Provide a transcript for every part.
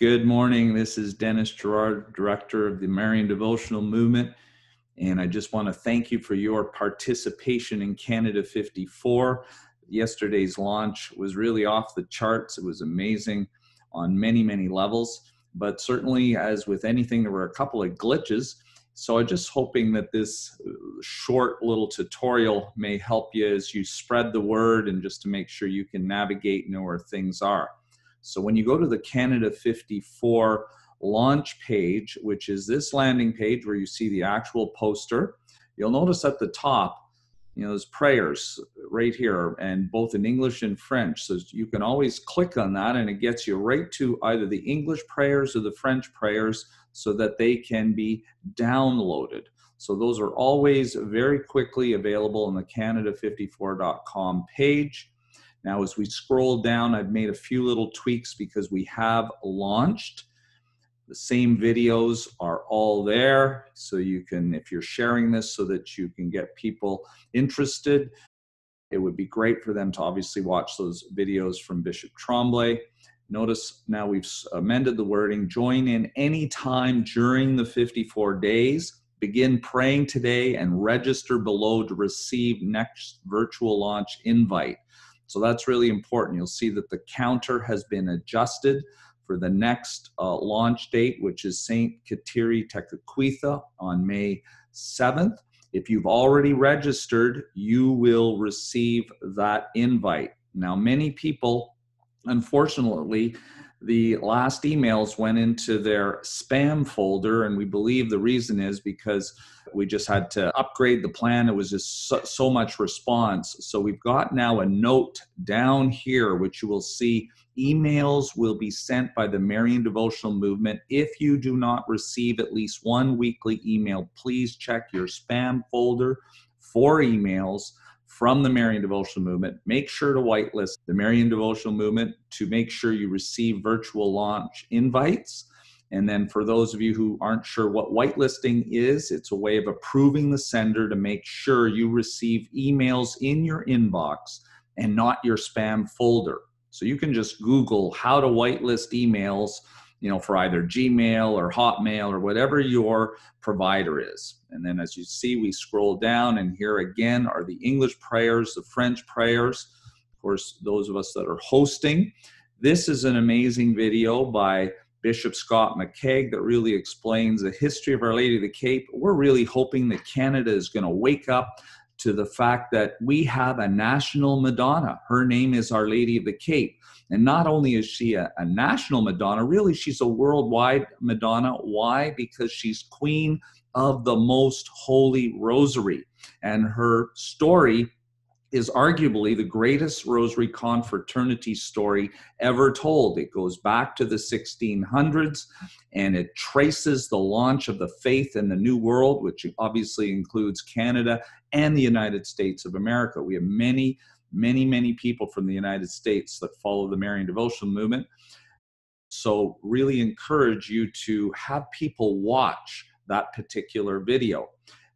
Good morning. This is Dennis Gerard, Director of the Marian Devotional Movement. And I just want to thank you for your participation in Canada 54. Yesterday's launch was really off the charts. It was amazing on many, many levels. But certainly, as with anything, there were a couple of glitches. So I'm just hoping that this uh, short little tutorial may help you as you spread the word and just to make sure you can navigate and know where things are. So when you go to the Canada 54 launch page, which is this landing page where you see the actual poster, you'll notice at the top, you know, there's prayers right here, and both in English and French. So you can always click on that, and it gets you right to either the English prayers or the French prayers so that they can be downloaded. So those are always very quickly available on the Canada54.com page. Now, as we scroll down, I've made a few little tweaks because we have launched. The same videos are all there. So you can, if you're sharing this so that you can get people interested, it would be great for them to obviously watch those videos from Bishop Tremblay. Notice now we've amended the wording join in anytime during the 54 days. Begin praying today and register below to receive next virtual launch invite. So that's really important. You'll see that the counter has been adjusted for the next uh, launch date, which is St. Kateri Tekakwitha on May 7th. If you've already registered, you will receive that invite. Now, many people, unfortunately, the last emails went into their spam folder, and we believe the reason is because we just had to upgrade the plan. It was just so, so, much response. So we've got now a note down here, which you will see emails will be sent by the Marian Devotional Movement. If you do not receive at least one weekly email, please check your spam folder for emails from the Marian Devotional Movement. Make sure to whitelist the Marian Devotional Movement to make sure you receive virtual launch invites. And then for those of you who aren't sure what whitelisting is, it's a way of approving the sender to make sure you receive emails in your inbox and not your spam folder. So you can just Google how to whitelist emails you know, for either Gmail or Hotmail or whatever your provider is. And then as you see, we scroll down, and here again are the English prayers, the French prayers. Of course, those of us that are hosting. This is an amazing video by Bishop Scott McCaig that really explains the history of Our Lady of the Cape. We're really hoping that Canada is going to wake up to the fact that we have a national Madonna. Her name is Our Lady of the Cape. And not only is she a, a, national Madonna, really, she's a worldwide Madonna. Why? Because she's queen of the most holy rosary. And her story is arguably the greatest rosary confraternity story ever told. It goes back to the 1600s and it traces the launch of the faith in the New World, which obviously includes Canada and the United States of America. We have many, many, many people from the United States that follow the Marian devotional movement. So, really encourage you to have people watch that particular video.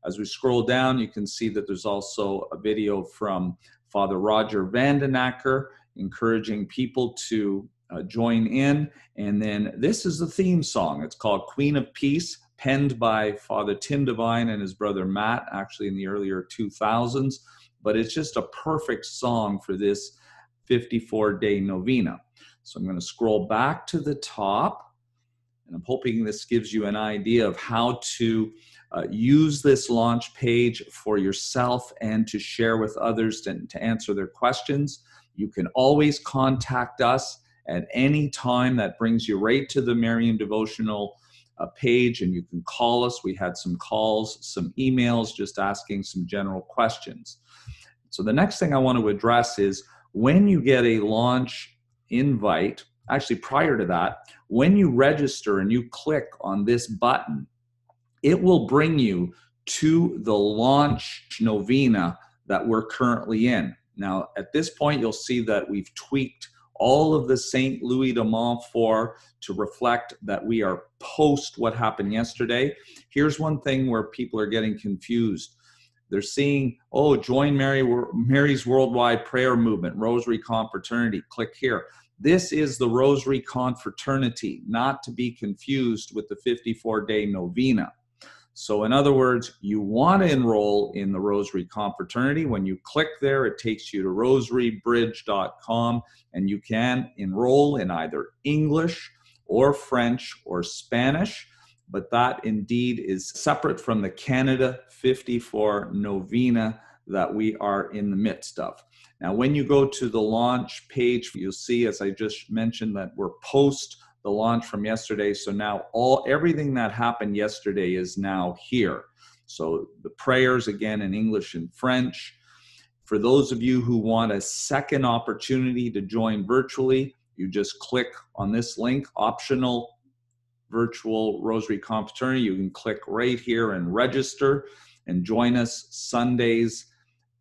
As we scroll down, you can see that there's also a video from Father Roger Vandenakker encouraging people to uh, join in. And then this is the theme song. It's called Queen of Peace, penned by Father Tim Devine and his brother Matt, actually in the earlier 2000s. But it's just a perfect song for this 54 day novena. So I'm going to scroll back to the top. And I'm hoping this gives you an idea of how to uh, use this launch page for yourself and to share with others to, to answer their questions. You can always contact us at any time. That brings you right to the Marian Devotional uh, page, and you can call us. We had some calls, some emails, just asking some general questions. So, the next thing I want to address is when you get a launch invite, actually, prior to that, when you register and you click on this button, it will bring you to the launch novena that we're currently in. Now, at this point, you'll see that we've tweaked all of the St. Louis de Montfort to reflect that we are post what happened yesterday. Here's one thing where people are getting confused. They're seeing, oh, join Mary, Mary's worldwide prayer movement, Rosary Confraternity. Click here. This is the Rosary Confraternity, not to be confused with the 54 day novena. So, in other words, you want to enroll in the Rosary Confraternity. When you click there, it takes you to rosarybridge.com and you can enroll in either English or French or Spanish. But that indeed is separate from the Canada 54 novena that we are in the midst of. Now, when you go to the launch page, you'll see, as I just mentioned, that we're post the launch from yesterday. So now all everything that happened yesterday is now here. So the prayers again in English and French. For those of you who want a second opportunity to join virtually, you just click on this link, optional virtual rosary confraternity. You can click right here and register and join us Sundays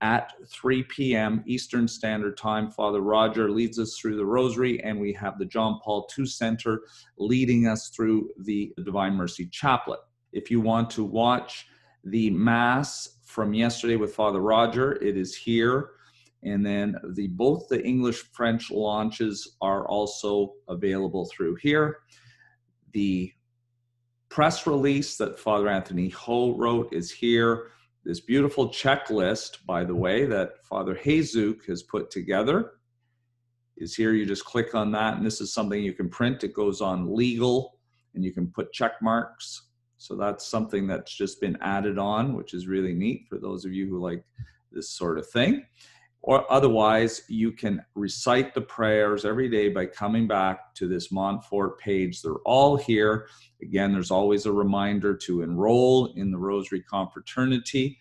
at 3 p.m. Eastern Standard Time. Father Roger leads us through the Rosary, and we have the John Paul II Center leading us through the Divine Mercy Chaplet. If you want to watch the Mass from yesterday with Father Roger, it is here. And then the both the English French launches are also available through here. The press release that Father Anthony Ho wrote is here this beautiful checklist, by the way, that Father Hazuk has put together is here. You just click on that, and this is something you can print. It goes on legal, and you can put check marks. So that's something that's just been added on, which is really neat for those of you who like this sort of thing. Or otherwise, you can recite the prayers every day by coming back to this Montfort page. They're all here. Again, there's always a reminder to enroll in the Rosary Confraternity,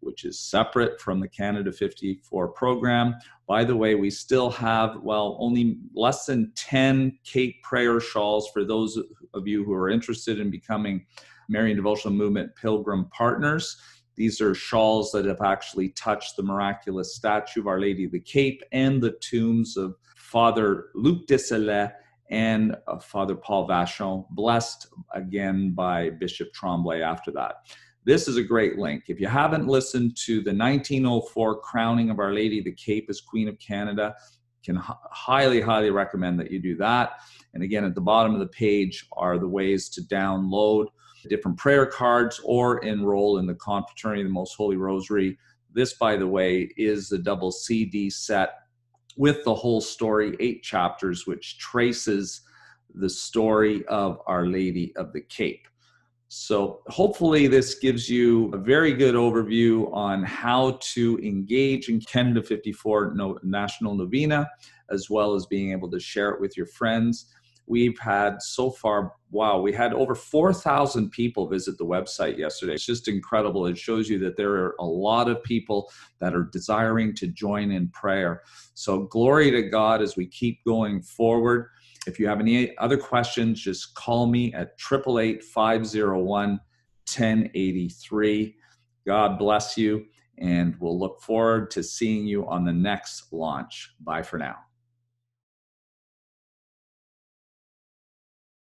which is separate from the Canada 54 program. By the way, we still have, well, only less than 10 Cape prayer shawls for those of you who are interested in becoming Marian Devotional Movement Pilgrim partners. These are shawls that have actually touched the miraculous statue of Our Lady of the Cape and the tombs of Father Luc Désilets and uh, Father Paul Vachon, blessed again by Bishop Tremblay after that. This is a great link. If you haven't listened to the 1904 crowning of Our Lady the Cape as Queen of Canada, can h- highly, highly recommend that you do that. And again, at the bottom of the page are the ways to download different prayer cards or enroll in the Confraternity of the Most Holy Rosary. This, by the way, is the double CD set with the whole story, eight chapters, which traces the story of Our Lady of the Cape. So, hopefully, this gives you a very good overview on how to engage in Canada 54 National Novena, as well as being able to share it with your friends we've had so far wow we had over 4000 people visit the website yesterday. It's just incredible. It shows you that there are a lot of people that are desiring to join in prayer. So glory to god as we keep going forward. If you have any other questions just call me at 888-501 1083 god bless you and we'll look forward to seeing you on the next launch. Bye for now